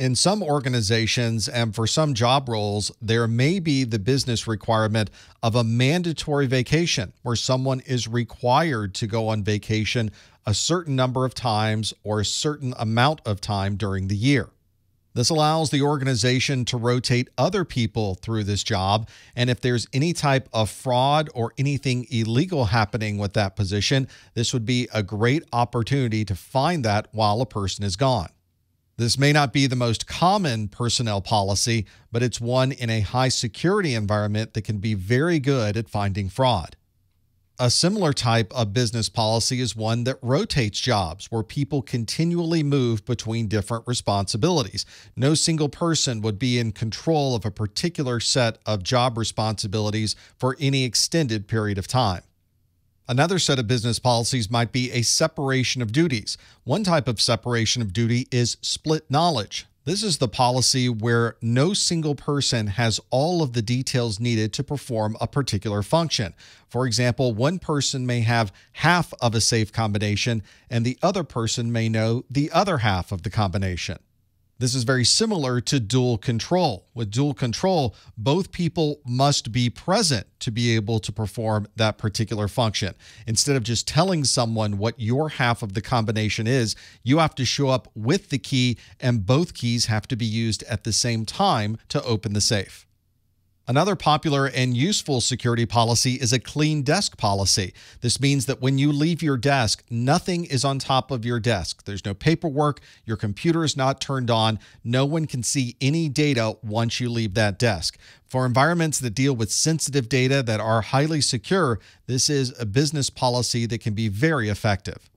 In some organizations and for some job roles, there may be the business requirement of a mandatory vacation where someone is required to go on vacation a certain number of times or a certain amount of time during the year. This allows the organization to rotate other people through this job. And if there's any type of fraud or anything illegal happening with that position, this would be a great opportunity to find that while a person is gone. This may not be the most common personnel policy, but it's one in a high security environment that can be very good at finding fraud. A similar type of business policy is one that rotates jobs, where people continually move between different responsibilities. No single person would be in control of a particular set of job responsibilities for any extended period of time. Another set of business policies might be a separation of duties. One type of separation of duty is split knowledge. This is the policy where no single person has all of the details needed to perform a particular function. For example, one person may have half of a safe combination, and the other person may know the other half of the combination. This is very similar to dual control. With dual control, both people must be present to be able to perform that particular function. Instead of just telling someone what your half of the combination is, you have to show up with the key, and both keys have to be used at the same time to open the safe. Another popular and useful security policy is a clean desk policy. This means that when you leave your desk, nothing is on top of your desk. There's no paperwork, your computer is not turned on, no one can see any data once you leave that desk. For environments that deal with sensitive data that are highly secure, this is a business policy that can be very effective.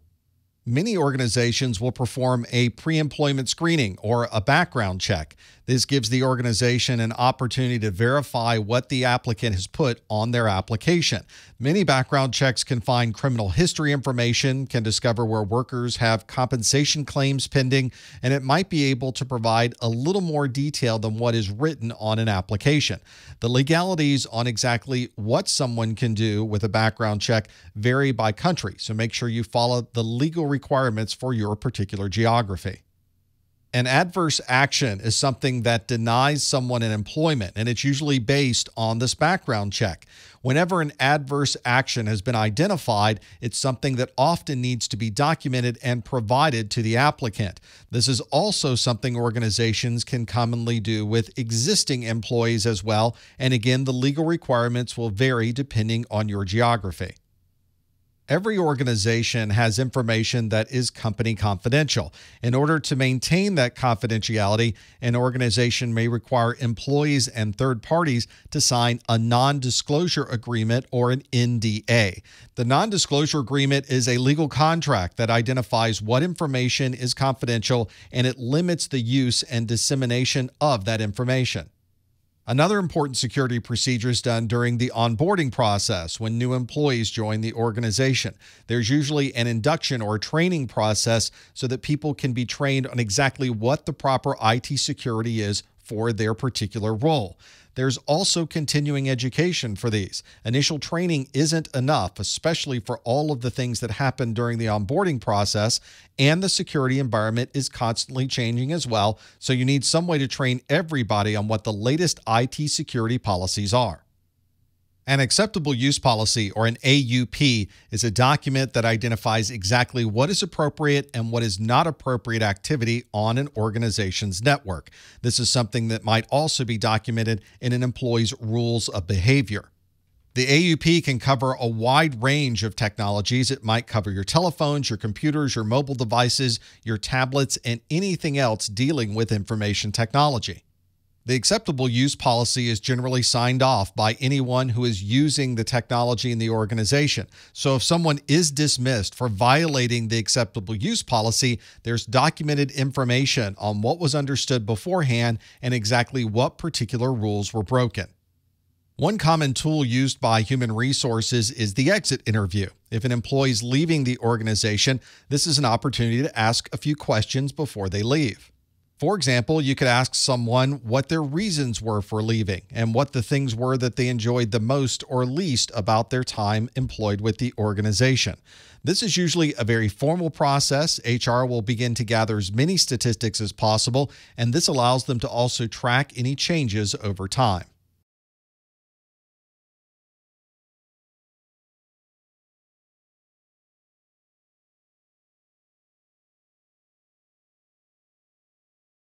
Many organizations will perform a pre employment screening or a background check. This gives the organization an opportunity to verify what the applicant has put on their application. Many background checks can find criminal history information, can discover where workers have compensation claims pending, and it might be able to provide a little more detail than what is written on an application. The legalities on exactly what someone can do with a background check vary by country, so make sure you follow the legal requirements for your particular geography. An adverse action is something that denies someone an employment, and it's usually based on this background check. Whenever an adverse action has been identified, it's something that often needs to be documented and provided to the applicant. This is also something organizations can commonly do with existing employees as well. And again, the legal requirements will vary depending on your geography. Every organization has information that is company confidential. In order to maintain that confidentiality, an organization may require employees and third parties to sign a non disclosure agreement or an NDA. The non disclosure agreement is a legal contract that identifies what information is confidential and it limits the use and dissemination of that information. Another important security procedure is done during the onboarding process when new employees join the organization. There's usually an induction or training process so that people can be trained on exactly what the proper IT security is for their particular role. There's also continuing education for these. Initial training isn't enough, especially for all of the things that happen during the onboarding process, and the security environment is constantly changing as well. So you need some way to train everybody on what the latest IT security policies are. An acceptable use policy, or an AUP, is a document that identifies exactly what is appropriate and what is not appropriate activity on an organization's network. This is something that might also be documented in an employee's rules of behavior. The AUP can cover a wide range of technologies. It might cover your telephones, your computers, your mobile devices, your tablets, and anything else dealing with information technology. The acceptable use policy is generally signed off by anyone who is using the technology in the organization. So if someone is dismissed for violating the acceptable use policy, there's documented information on what was understood beforehand and exactly what particular rules were broken. One common tool used by human resources is the exit interview. If an employee is leaving the organization, this is an opportunity to ask a few questions before they leave. For example, you could ask someone what their reasons were for leaving and what the things were that they enjoyed the most or least about their time employed with the organization. This is usually a very formal process. HR will begin to gather as many statistics as possible, and this allows them to also track any changes over time.